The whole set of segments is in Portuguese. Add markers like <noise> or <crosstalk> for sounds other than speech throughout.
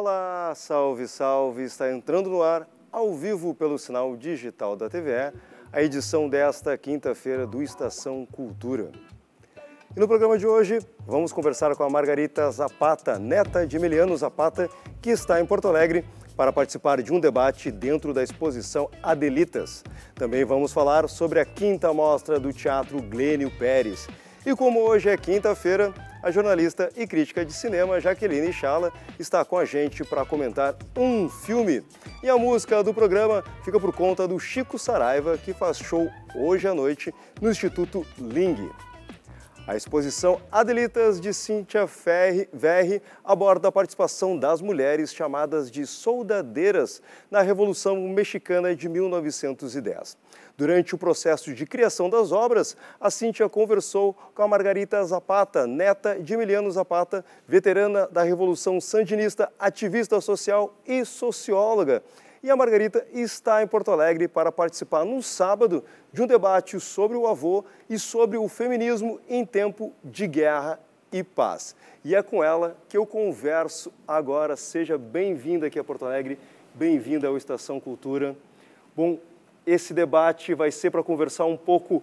Olá, salve, salve! Está entrando no ar, ao vivo pelo sinal digital da TVE, a edição desta quinta-feira do Estação Cultura. E no programa de hoje, vamos conversar com a Margarita Zapata, neta de Emiliano Zapata, que está em Porto Alegre para participar de um debate dentro da exposição Adelitas. Também vamos falar sobre a quinta mostra do Teatro Glênio Pérez. E como hoje é quinta-feira, a jornalista e crítica de cinema Jaqueline Chala está com a gente para comentar um filme. E a música do programa fica por conta do Chico Saraiva, que faz show hoje à noite no Instituto Ling. A exposição Adelitas de Cíntia Verri aborda a participação das mulheres chamadas de soldadeiras na Revolução Mexicana de 1910. Durante o processo de criação das obras, a Cíntia conversou com a Margarita Zapata, neta de Emiliano Zapata, veterana da Revolução Sandinista, ativista social e socióloga. E a Margarita está em Porto Alegre para participar no sábado de um debate sobre o avô e sobre o feminismo em tempo de guerra e paz. E é com ela que eu converso agora. Seja bem-vinda aqui a Porto Alegre, bem-vinda ao Estação Cultura. Bom, esse debate vai ser para conversar um pouco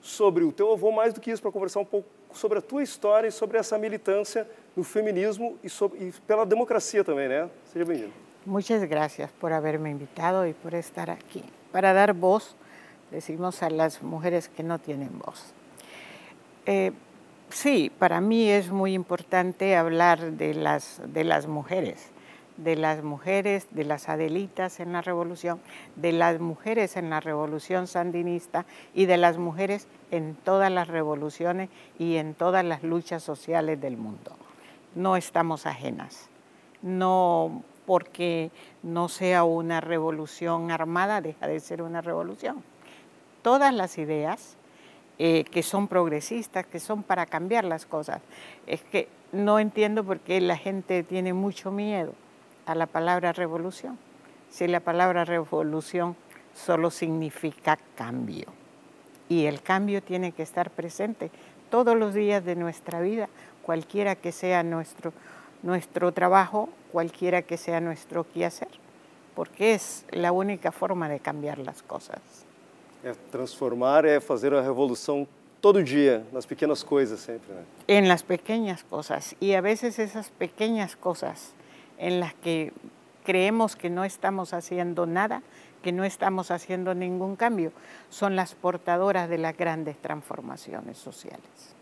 sobre o teu avô, mais do que isso, para conversar um pouco sobre a tua história e sobre essa militância no feminismo e, sobre, e pela democracia também, né? Seja bem-vindo. Muchas gracias por haberme invitado y por estar aquí, para dar voz, decimos, a las mujeres que no tienen voz. Eh, sí, para mí es muy importante hablar de las, de las mujeres, de las mujeres, de las Adelitas en la revolución, de las mujeres en la revolución sandinista y de las mujeres en todas las revoluciones y en todas las luchas sociales del mundo. No estamos ajenas. No porque no sea una revolución armada, deja de ser una revolución. Todas las ideas eh, que son progresistas, que son para cambiar las cosas, es que no entiendo por qué la gente tiene mucho miedo a la palabra revolución, si la palabra revolución solo significa cambio. Y el cambio tiene que estar presente todos los días de nuestra vida, cualquiera que sea nuestro, nuestro trabajo, cualquiera que sea nuestro quehacer, porque es la única forma de cambiar las cosas. É transformar é fazer a revolução todo dia, nas pequenas coisas sempre. Né? En las pequeñas cosas. Y a veces esas pequeñas cosas en las que creemos que no estamos haciendo nada, que no estamos haciendo ningún cambio, son las portadoras de las grandes transformaciones sociales.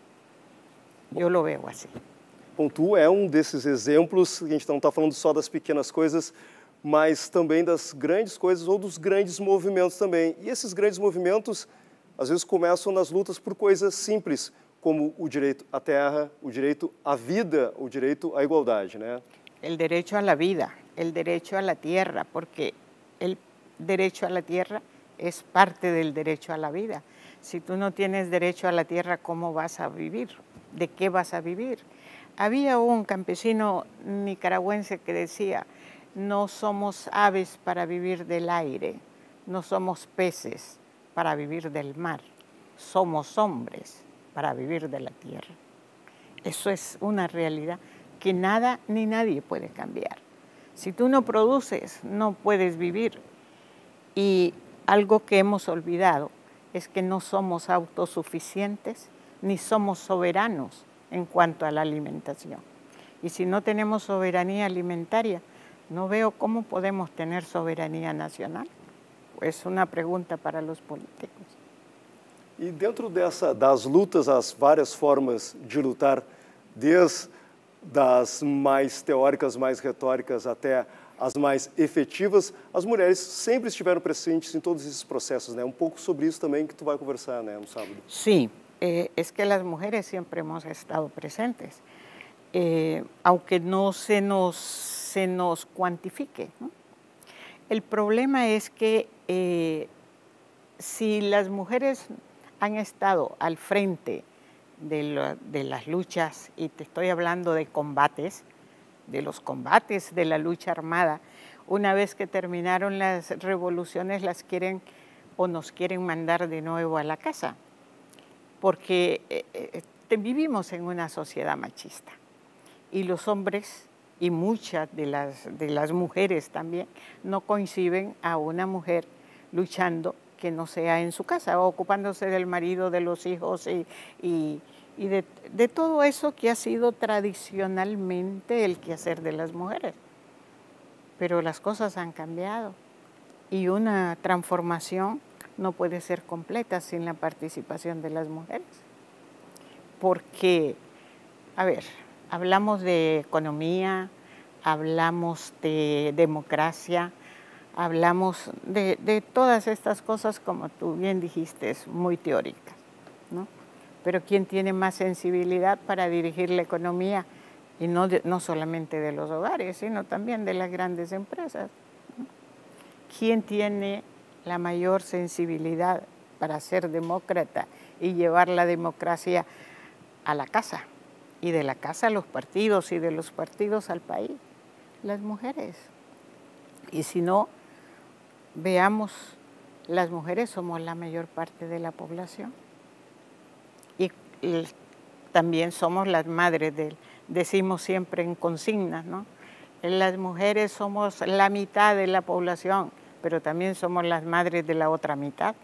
Eu lo veo assim. Bom, tu é um desses exemplos, a gente não está falando só das pequenas coisas, mas também das grandes coisas ou dos grandes movimentos também. E esses grandes movimentos, às vezes, começam nas lutas por coisas simples, como o direito à terra, o direito à vida, o direito à igualdade, né? El derecho a la vida, el derecho a la tierra, porque el derecho a la tierra es parte del derecho a la vida. Si tú no tienes derecho a la tierra, ¿cómo vas a vivir? ¿De qué vas a vivir? Había un campesino nicaragüense que decía, no somos aves para vivir del aire, no somos peces para vivir del mar, somos hombres para vivir de la tierra. Eso es una realidad que nada ni nadie puede cambiar. Si tú no produces, no puedes vivir. Y algo que hemos olvidado es que no somos autosuficientes ni somos soberanos en cuanto a la alimentación. Y si no tenemos soberanía alimentaria, no veo cómo podemos tener soberanía nacional. Es una pregunta para los políticos. E dentro dessa, das lutas, as várias formas de lutar, desde das mais teóricas, mais retóricas até as mais efetivas, as mulheres sempre estiveram presentes em todos esses processos, né? Um pouco sobre isso também que tu vai conversar, né, no sábado. Sí, eh, es que las mujeres siempre hemos estado presentes, eh, aunque no se nos, se nos cuantifique. El problema es que eh, si las mujeres han estado al frente de, de, las luchas, y te estoy hablando de combates, de los combates de la lucha armada. Una vez que terminaron las revoluciones, las quieren o nos quieren mandar de nuevo a la casa, porque eh, eh, vivimos en una sociedad machista y los hombres y muchas de las, de las mujeres también no coinciden a una mujer luchando que no sea en su casa, ocupándose del marido, de los hijos y, y, de, de, todo eso que ha sido tradicionalmente el quehacer de las mujeres. Pero las cosas han cambiado y una transformación no puede ser completa sin la participación de las mujeres. Porque, a ver, hablamos de economía, hablamos de democracia, hablamos de, todas estas cosas, como tú bien dijiste, es muy teórica. ¿no? Pero ¿quién tiene más sensibilidad para dirigir la economía? Y no, no solamente de los hogares, sino también de las grandes empresas. ¿Quién tiene la mayor sensibilidad para ser demócrata y llevar la democracia a la casa? Y de la casa a los partidos y de los partidos al país. Las mujeres. Y si no, veamos, las mujeres somos la mayor parte de la población y, también somos las madres del, decimos siempre en consignas, ¿no? Las mujeres somos la mitad de la población, pero también somos las madres de la otra mitad,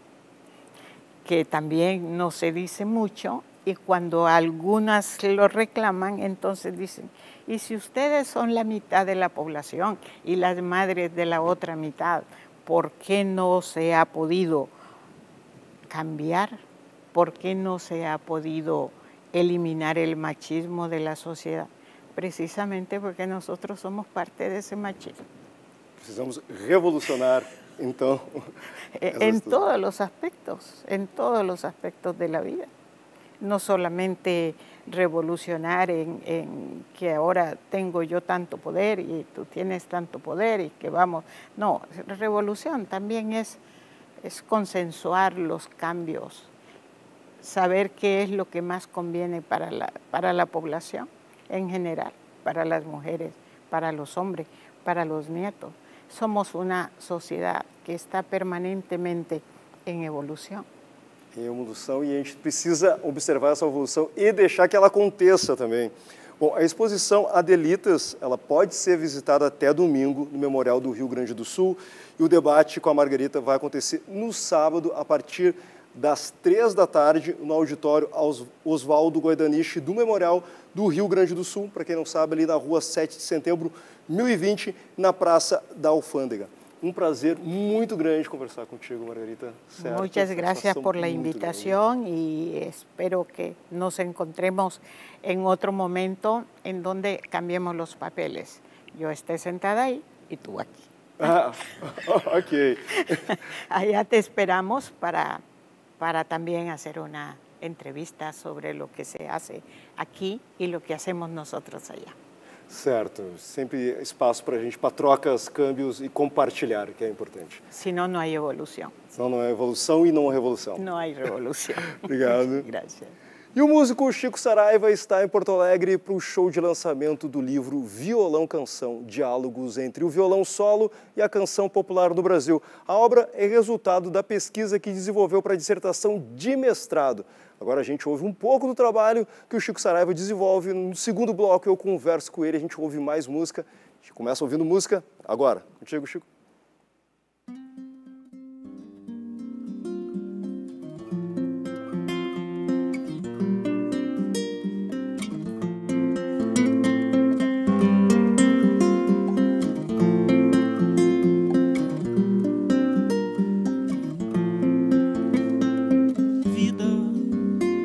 que también no se dice mucho y cuando algunas lo reclaman, entonces dicen, y si ustedes son la mitad de la población y las madres de la otra mitad, ¿por qué no se ha podido cambiar? ¿Por qué no se ha podido eliminar el machismo de la sociedad? Precisamente porque nosotros somos parte de ese machismo. Precisamos revolucionar, entonces. en <laughs> todos los aspectos, en todos los aspectos de la vida. No solamente revolucionar en, que ahora tengo yo tanto poder y tú tienes tanto poder y que vamos. No, revolución también es, es consensuar los cambios, saber qué es lo que más conviene para la, para la población en general, para las mujeres, para los hombres, para los nietos. Somos una sociedad que está permanentemente en evolución. Evolução e a gente precisa observar essa evolução e deixar que ela aconteça também. Bom, a exposição Adelitas, ela pode ser visitada até domingo no Memorial do Rio Grande do Sul e o debate com a Margarita vai acontecer no sábado a partir das três da tarde no auditório Oswaldo Goidaniche do Memorial do Rio Grande do Sul, para quem não sabe, ali na rua 7 de setembro, 1020, na Praça da Alfândega. Un placer muy grande conversar contigo, Margarita. Muchas gracias por la invitación y espero que nos encontremos en otro momento en donde cambiemos los papeles. Yo esté sentada ahí y tú aquí. Ah, <laughs> ok. <laughs> Allá te esperamos para, para también hacer una entrevista sobre lo que se hace aquí y lo que hacemos nosotros allá. Certo, sempre espaço para a gente, para trocas, câmbios e compartilhar, que é importante. Senão não há evolução. Senão não há evolução e não há revolução. Não há revolução. <laughs> Obrigado. Graças. E o músico Chico Saraiva está em Porto Alegre para o show de lançamento do livro Violão Canção, Diálogos entre o violão solo e a canção popular do Brasil. A obra é resultado da pesquisa que desenvolveu para a dissertação de mestrado. Agora a gente ouve um pouco do trabalho que o Chico Saraiva desenvolve. No segundo bloco eu converso com ele, a gente ouve mais música. A gente começa ouvindo música agora. Contigo, Chico.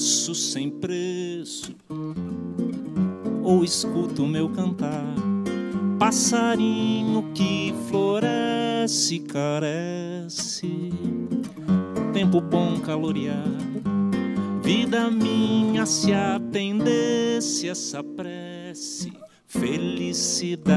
ofereço sem preço. Ou escuto meu cantar, passarinho que floresce, carece. Tempo bom calorear, vida minha se atendesse essa prece, felicidade.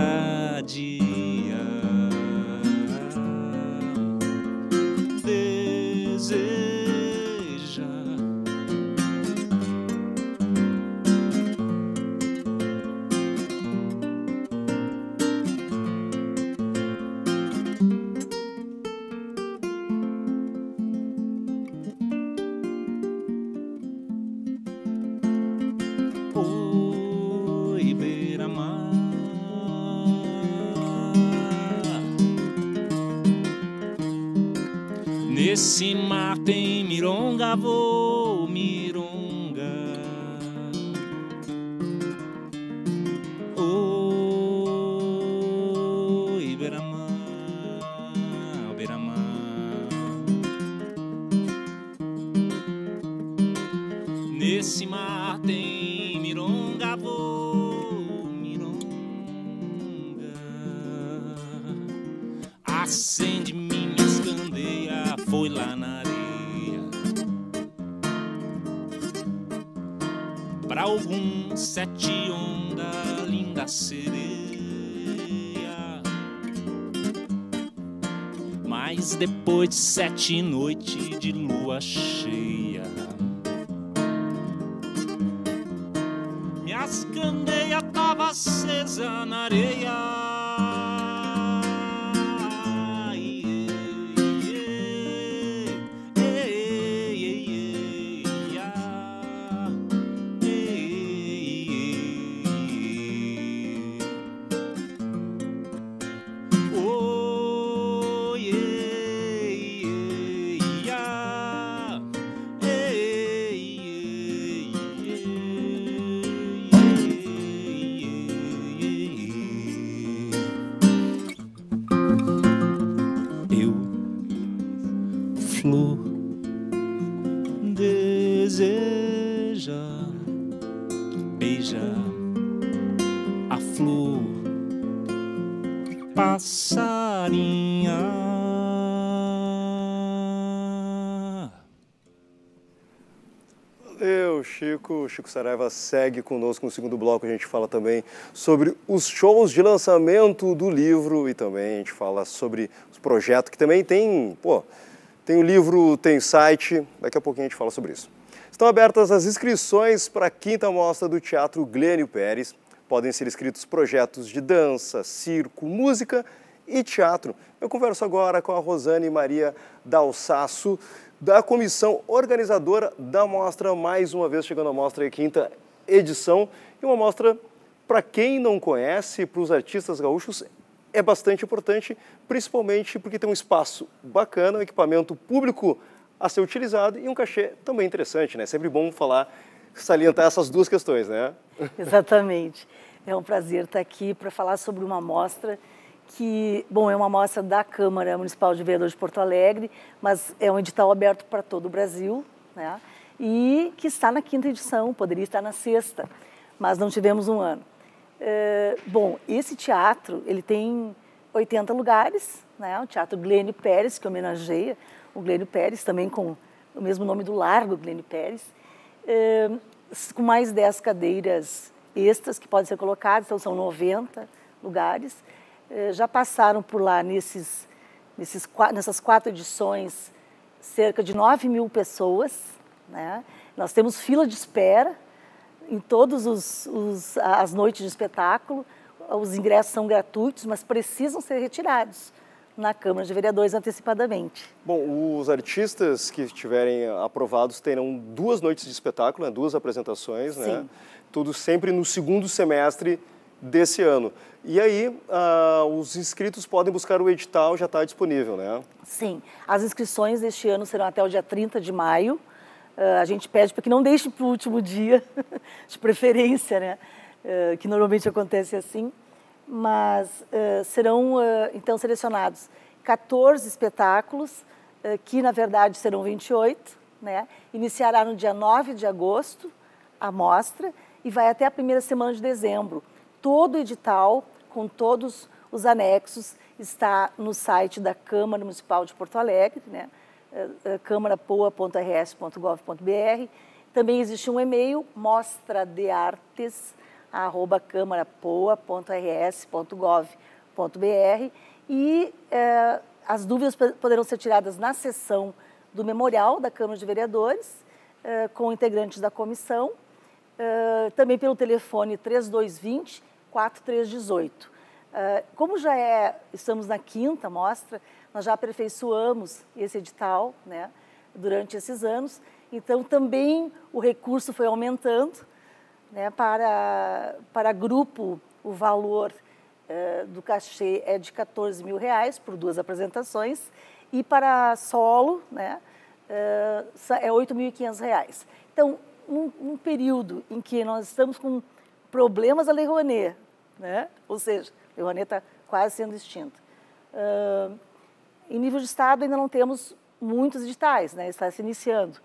Nesse mar tem mironga, sete noites de lua cheia. Minhas candeias tava acesa na areia. Passarinha. Valeu, Chico. Chico Saraiva segue conosco no segundo bloco. A gente fala também sobre os shows de lançamento do livro e também a gente fala sobre os projetos que também tem, pô, tem o livro, tem site. Daqui a pouquinho a gente fala sobre isso. Estão abertas as inscrições para a quinta mostra do Teatro Glênio Pérez. Podem ser inscritos projetos de dança, circo, música e teatro. Eu converso agora com a Rosane Maria Dalsaço, da comissão organizadora da mostra, mais uma vez chegando à mostra, a quinta edição. E uma mostra, para quem não conhece, para os artistas gaúchos, é bastante importante, principalmente porque tem um espaço bacana, um equipamento público a ser utilizado e um cachê também interessante, né? Sempre bom falar, salientar essas duas questões, né? <laughs> Exatamente. É um prazer estar aqui para falar sobre uma mostra que, bom, é uma mostra da Câmara Municipal de Vereadores de Porto Alegre, mas é um edital aberto para todo o Brasil, né? E que está na quinta edição, poderia estar na sexta, mas não tivemos um ano. É, bom, esse teatro, ele tem 80 lugares, né? O Teatro Glênio Pérez, que homenageia o Glênio Pérez, também com o mesmo nome do Largo Glênio Pérez, com mais 10 cadeiras extras que podem ser colocadas, então são 90 lugares. É, já passaram por lá nesses, nesses, nessas quatro edições cerca de 9 mil pessoas. Né? Nós temos fila de espera em todas as noites de espetáculo. Os ingressos são gratuitos, mas precisam ser retirados na Câmara de Vereadores antecipadamente. Bom, os artistas que estiverem aprovados terão duas noites de espetáculo, né? duas apresentações, Sim. né? Tudo sempre no segundo semestre desse ano. E aí, ah, os inscritos podem buscar o edital, já está disponível, né? Sim. As inscrições deste ano serão até o dia 30 de maio. Uh, a gente pede para que não deixe para o último dia, <laughs> de preferência, né? Uh, que normalmente acontece assim. Mas uh, serão uh, então selecionados 14 espetáculos, uh, que na verdade serão 28, né? Iniciará no dia 9 de agosto a mostra e vai até a primeira semana de dezembro. Todo o edital, com todos os anexos, está no site da Câmara Municipal de Porto Alegre, né? câmarapoa.rs.gov.br. Também existe um e-mail, mostra de artes, arroba câmarapoa.rs.gov.br e é, as dúvidas poderão ser tiradas na sessão do memorial da Câmara de Vereadores, é, com integrantes da comissão, é, também pelo telefone 3220 4318. Como já é, estamos na quinta mostra, nós já aperfeiçoamos esse edital né, durante esses anos, então também o recurso foi aumentando, né, para, para grupo, o valor eh, do cachê é de 14 mil reais por duas apresentações e para solo né, eh, é 8.500 reais. Então, um, um, período em que nós estamos com problemas da Lei Rouanet, né, ou seja, a Lei Rouanet está quase sendo extinta. Uh, em nível de Estado ainda não temos muitos editais, né, está se iniciando.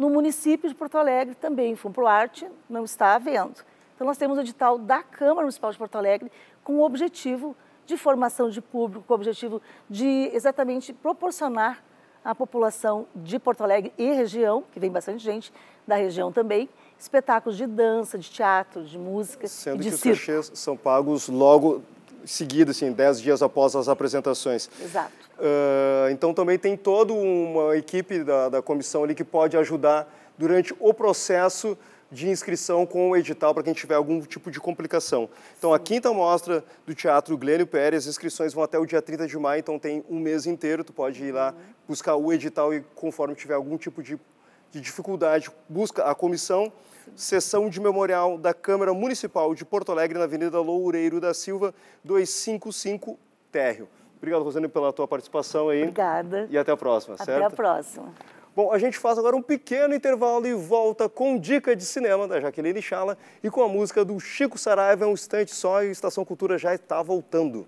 No município de Porto Alegre também, Arte não está havendo. Então nós temos o edital da Câmara Municipal de Porto Alegre com o objetivo de formação de público, com o objetivo de exatamente proporcionar à população de Porto Alegre e região, que vem bastante gente da região também, espetáculos de dança, de teatro, de música Sendo e de que circo. os cachês são pagos logo seguido, assim, dez dias após as apresentações. Exato. Uh, então também tem toda uma equipe da, da comissão ali que pode ajudar durante o processo de inscrição com o edital para quem tiver algum tipo de complicação. Então, a quinta mostra do Teatro Glênio Pérez, as inscrições vão até o dia 30 de maio, então tem um mês inteiro, tu pode ir lá uhum. buscar o edital e conforme tiver algum tipo de, de dificuldade, busca a comissão sessão de memorial da Câmara Municipal de Porto Alegre, na Avenida Loureiro da Silva, 255 Térreo. Obrigado, Rosane, pela tua participação aí. Obrigada. E até a próxima, até certo? Até a próxima. Bom, a gente faz agora um pequeno intervalo e volta com dica de cinema da Jaqueline Chala e com a música do Chico Saraiva, um instante só e a Estação Cultura já está voltando.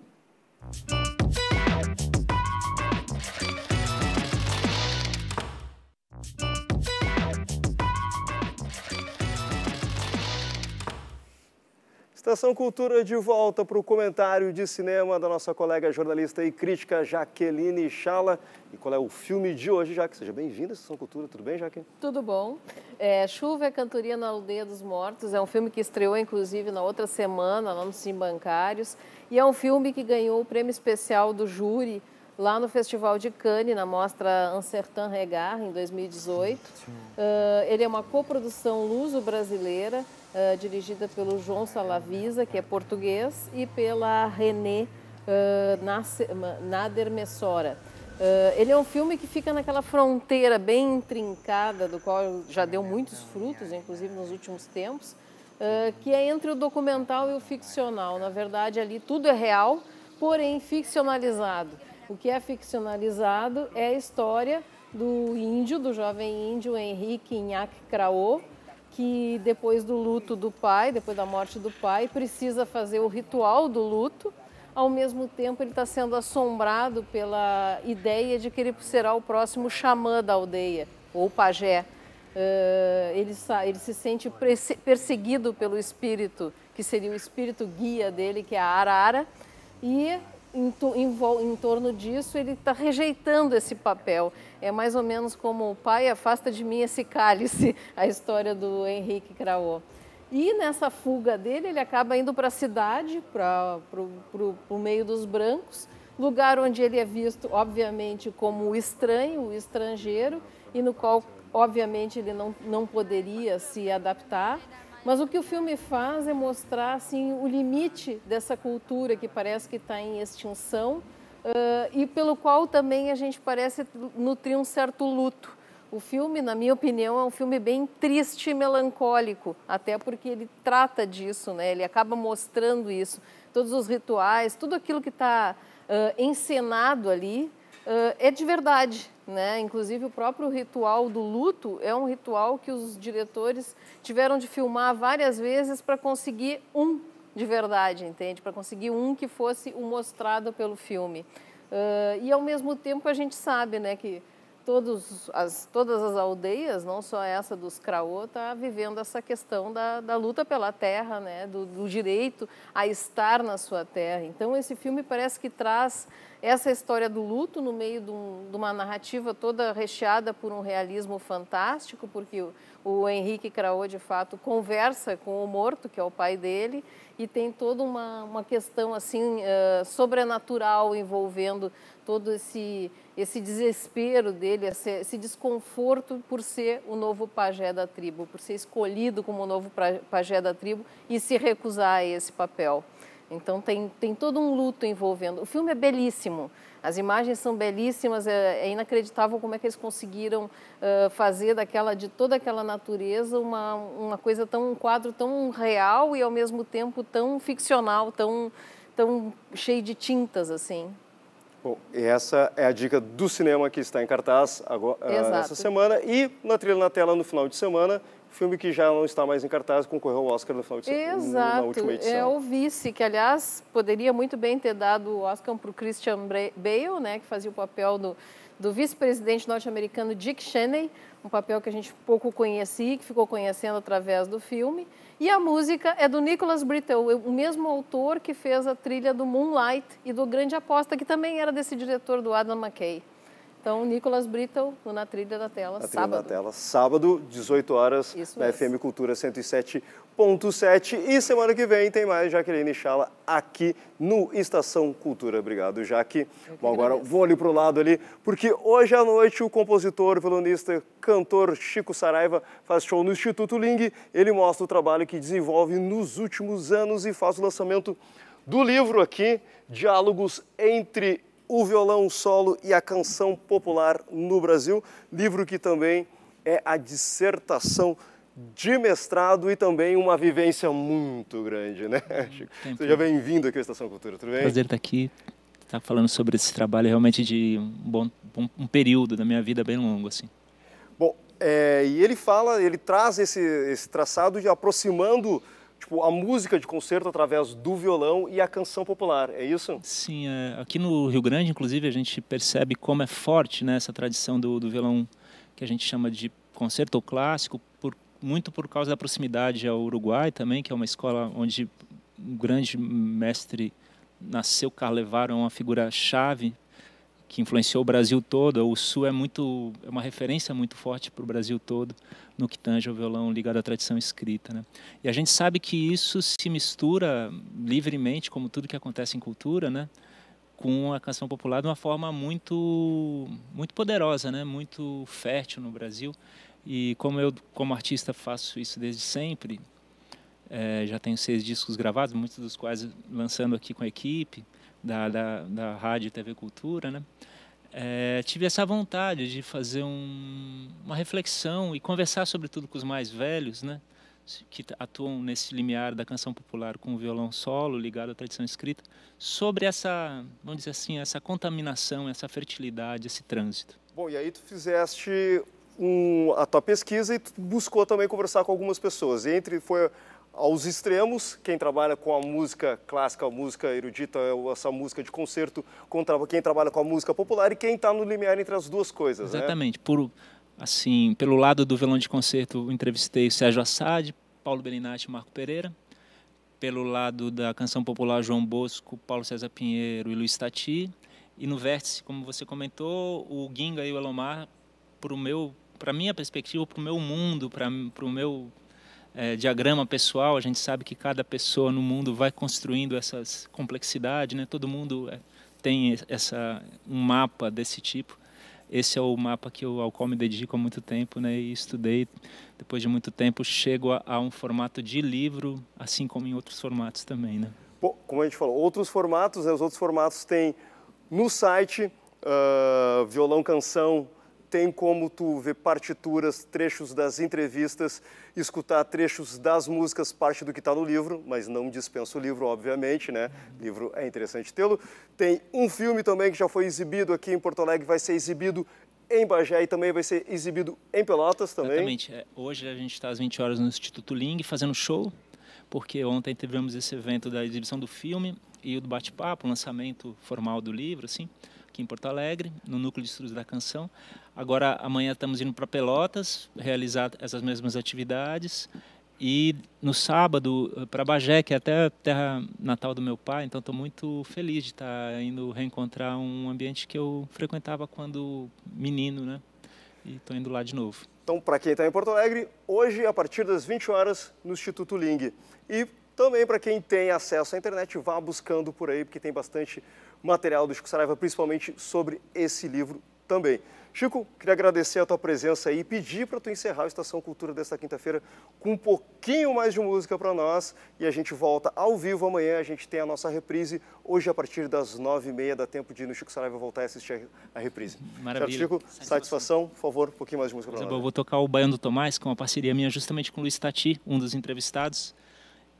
Estação Cultura de volta para o comentário de cinema da nossa colega jornalista e crítica Jaqueline Chala. E qual é o filme de hoje, Jaque? Seja bem-vinda à Estação Cultura. Tudo bem, Jaque? Tudo bom. É, Chuva é Cantoria na Aldeia dos Mortos. É um filme que estreou, inclusive, na outra semana, lá no Sim Bancários. E é um filme que ganhou o prêmio especial do júri lá no Festival de Cannes, na mostra Uncertain Regard, em 2018. Uh, ele é uma coprodução luso-brasileira uh, dirigida pelo João Salavisa, que é português, e pela René uh, Nader Messora. Uh, ele é um filme que fica naquela fronteira bem intrincada, do qual já deu muitos frutos, inclusive nos últimos tempos, uh, que é entre o documental e o ficcional. Na verdade, ali tudo é real, porém ficcionalizado. O que é ficcionalizado é a história do índio, do jovem índio Henrique Inhac Craô, que depois do luto do pai, depois da morte do pai, precisa fazer o ritual do luto. Ao mesmo tempo, ele está sendo assombrado pela ideia de que ele será o próximo xamã da aldeia, ou pajé. Uh, ele, ele, se sente perseguido pelo espírito, que seria o espírito guia dele, que é a Arara, e em, em, em torno disso ele está rejeitando esse papel. É mais ou menos como o pai afasta de mim esse cálice, <laughs> a história do Henrique Craô. E nessa fuga dele, ele acaba indo para a cidade, para o meio dos brancos, lugar onde ele é visto, obviamente, como o estranho, o estrangeiro, e no qual, obviamente, ele não, não poderia se adaptar. Mas o que o filme faz é mostrar assim, o limite dessa cultura que parece que está em extinção, uh, e pelo qual também a gente parece nutrir um certo luto. O filme, na minha opinião, é um filme bem triste e melancólico, até porque ele trata disso, né? ele acaba mostrando isso. Todos os rituais, tudo aquilo que está uh, encenado ali é de verdade. Né? Inclusive, o próprio ritual do luto é um ritual que os diretores tiveram de filmar várias vezes para conseguir um de verdade, entende? Para conseguir um que fosse o mostrado pelo filme. Uh, e ao mesmo tempo a gente sabe, né, que todos as, todas as aldeias, não só essa dos Craô, está vivendo essa questão da, da, luta pela terra, né? Do, do, direito a estar na sua terra. Então, esse filme parece que traz essa história do luto no meio de, um, de uma narrativa toda recheada por um realismo fantástico, porque o, o Henrique Craô, de fato, conversa com o morto, que é o pai dele, e tem toda uma, uma questão assim uh, sobrenatural envolvendo todo esse esse desespero dele, esse, esse, desconforto por ser o novo pajé da tribo, por ser escolhido como o novo pajé da tribo e se recusar a esse papel. Então tem, tem todo um luto envolvendo. O filme é belíssimo, as imagens são belíssimas, é, é inacreditável como é que eles conseguiram uh, fazer daquela, de toda aquela natureza uma, uma coisa tão, um quadro tão real e ao mesmo tempo tão ficcional, tão, tão cheio de tintas assim. Bom, essa é a dica do cinema que está em cartaz agora, nessa semana e na trilha na tela no final de semana, filme que já não está mais em cartaz, concorreu ao Oscar no final de Exato. na última edição. É o Vice, que aliás poderia muito bem ter dado o Oscar para o Christian Bale, né, que fazia o papel do, do vice-presidente norte-americano Dick Cheney, um papel que a gente pouco conhecia, que ficou conhecendo através do filme. E a música é do Nicholas Brittle, o mesmo autor que fez a trilha do Moonlight e do Grande Aposta, que também era desse diretor do Adam McKay. Então, Nicholas Brittle na trilha da tela, na sábado. Trilha da tela, sábado, 18 horas, Isso na mesmo. FM Cultura 107.7. E semana que vem tem mais Jaqueline Chala aqui no Estação Cultura. Obrigado, Jaque. Bom, agora vou ali para o lado ali, porque hoje à noite o compositor, violonista, cantor Chico Saraiva faz show no Instituto Ling. Ele mostra o trabalho que desenvolve nos últimos anos e faz o lançamento do livro aqui, Diálogos entre o violão solo e a canção popular no Brasil, livro que também é a dissertação de mestrado e também uma vivência muito grande, né, Chico? Seja bem-vindo aqui à Estação Cultura, tudo bem? Prazer estar aqui, estar falando sobre esse trabalho realmente de um bom um, um período da minha vida bem longo, assim. Bom, é, e ele fala, ele traz esse, esse traçado de aproximando tipo, a música de concerto através do violão e a canção popular, é isso? Sim, é, aqui no Rio Grande, inclusive, a gente percebe como é forte né, essa tradição do, do violão que a gente chama de concerto clássico, por, muito por causa da proximidade ao Uruguai também, que é uma escola onde um grande mestre nasceu, Carlevaro, é uma figura chave que influenciou o Brasil todo. O Sul é muito é uma referência muito forte para o Brasil todo no que tange ao violão ligado à tradição escrita, né? E a gente sabe que isso se mistura livremente, como tudo que acontece em cultura, né? Com a canção popular de uma forma muito muito poderosa, né? Muito fértil no Brasil. E como eu como artista faço isso desde sempre, é, já tenho seis discos gravados, muitos dos quais lançando aqui com a equipe da, da, da Rádio e TV Cultura, né? É, tive essa vontade de fazer um, uma reflexão e conversar sobretudo com os mais velhos, né? que atuam nesse limiar da canção popular com o violão solo ligado à tradição escrita, sobre essa, vamos dizer assim, essa contaminação, essa fertilidade, esse trânsito. Bom, e aí tu fizeste um, a tua pesquisa e tu buscou também conversar com algumas pessoas. E entre foi aos extremos, quem trabalha com a música clássica, a música erudita, essa música de concerto, quem trabalha com a música popular e quem está no limiar entre as duas coisas. Né? Exatamente. Né? Por, assim, pelo lado do violão de concerto, entrevistei Sérgio Assad, Paulo Belinati e Marco Pereira. Pelo lado da canção popular, João Bosco, Paulo César Pinheiro e Luiz Tati. E no vértice, como você comentou, o Ginga e o Elomar, para a minha perspectiva, para o meu mundo, para o meu é, diagrama pessoal, a gente sabe que cada pessoa no mundo vai construindo essas complexidades, né? Todo mundo é, tem essa um mapa desse tipo. Esse é o mapa que eu, ao qual me dedico há muito tempo, né? E estudei. Depois de muito tempo, chego a, a um formato de livro, assim como em outros formatos também, né? Bom, como a gente falou, outros formatos, né? os outros formatos tem no site uh, violão canção tem como tu ver partituras, trechos das entrevistas, escutar trechos das músicas, parte do que está no livro, mas não dispensa o livro, obviamente, né? O livro é interessante tê-lo. Tem um filme também que já foi exibido aqui em Porto Alegre, vai ser exibido em Bagé e também vai ser exibido em Pelotas também. Exatamente. É, hoje a gente está às 20 horas no Instituto Ling fazendo show porque ontem tivemos esse evento da exibição do filme e o do bate-papo, lançamento formal do livro, assim, aqui em Porto Alegre, no Núcleo de Estudos da Canção. Agora, amanhã estamos indo para Pelotas, realizar essas mesmas atividades. E no sábado, eh, para Bagé, que é até a terra natal do meu pai, então estou muito feliz de estar indo reencontrar um ambiente que eu frequentava quando menino, né? E estou indo lá de novo. Então, para quem está em Porto Alegre, hoje, a partir das 20 horas, no Instituto Ling. E também para quem tem acesso à internet, vá buscando por aí, porque tem bastante material do Chico Saraiva, principalmente sobre esse livro também. Chico, queria agradecer a tua presença aí e pedir para tu encerrar a Estação Cultura desta quinta-feira com um pouquinho mais de música para nós e a gente volta ao vivo amanhã, a gente tem a nossa reprise hoje a partir das nove e meia, dá tempo de ir no Chico Saraiva voltar a assistir a reprise. Maravilha. Certo, Chico? Satisfação. Satisfação, por favor, um pouquinho mais de música para nós. Eu vou tocar o Baiano do Tomás, com uma parceria minha justamente com o Luiz Tati, um dos entrevistados.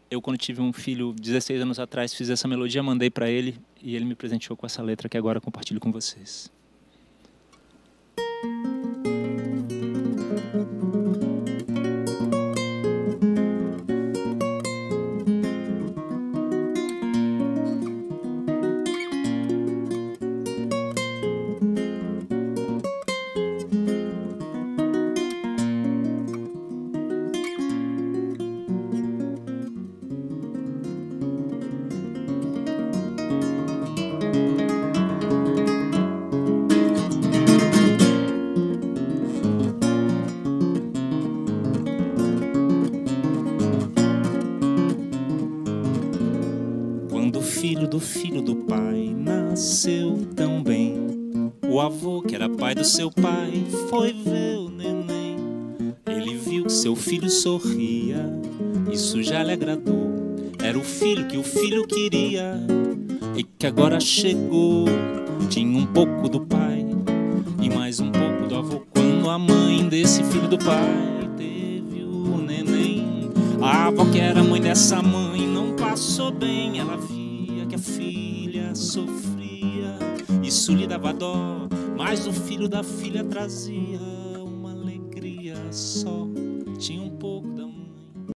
Eu, quando tive um filho 16 anos atrás, fiz essa melodia, mandei para ele e ele me presenteou com essa letra que agora compartilho com vocês. Do seu pai foi ver o neném. Ele viu que seu filho sorria, isso já lhe agradou. Era o filho que o filho queria e que agora chegou. Tinha um pouco do pai e mais um pouco do avô. Quando a mãe desse filho do pai sofria, isso lhe dava dó mas o filho da filha trazia uma alegria só.